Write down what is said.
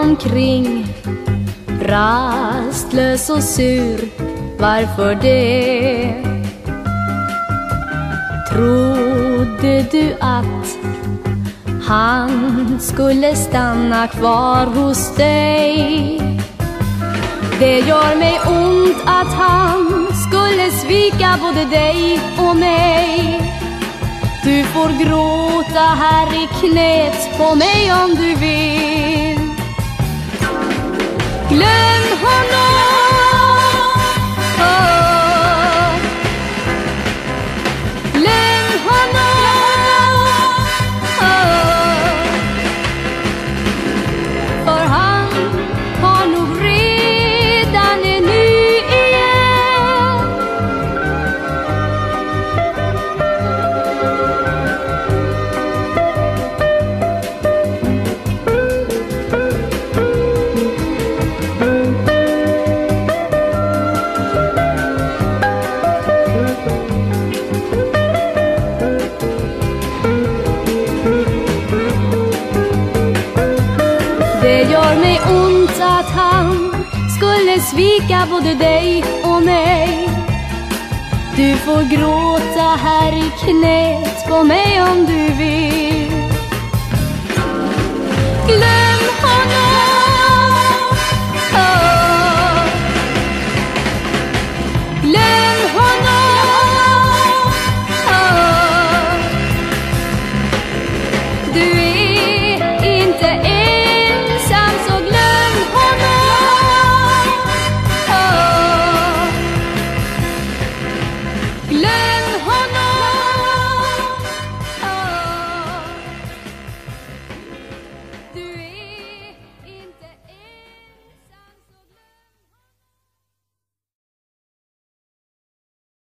omkring Rastlös och sur, varför det? Trodde du att han skulle stanna kvar hos dig? Det gör mig ont att han skulle svika både dig och mig Du får gråta här i knät på mig om du vill Det gör mig ont att han skulle svika både dig och mig Du får gråta här i knät på mig om du vill Glöm honom oh. Glöm honom oh. Du är